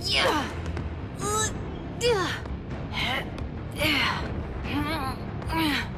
Yeah. Uh, hmm. Hmm.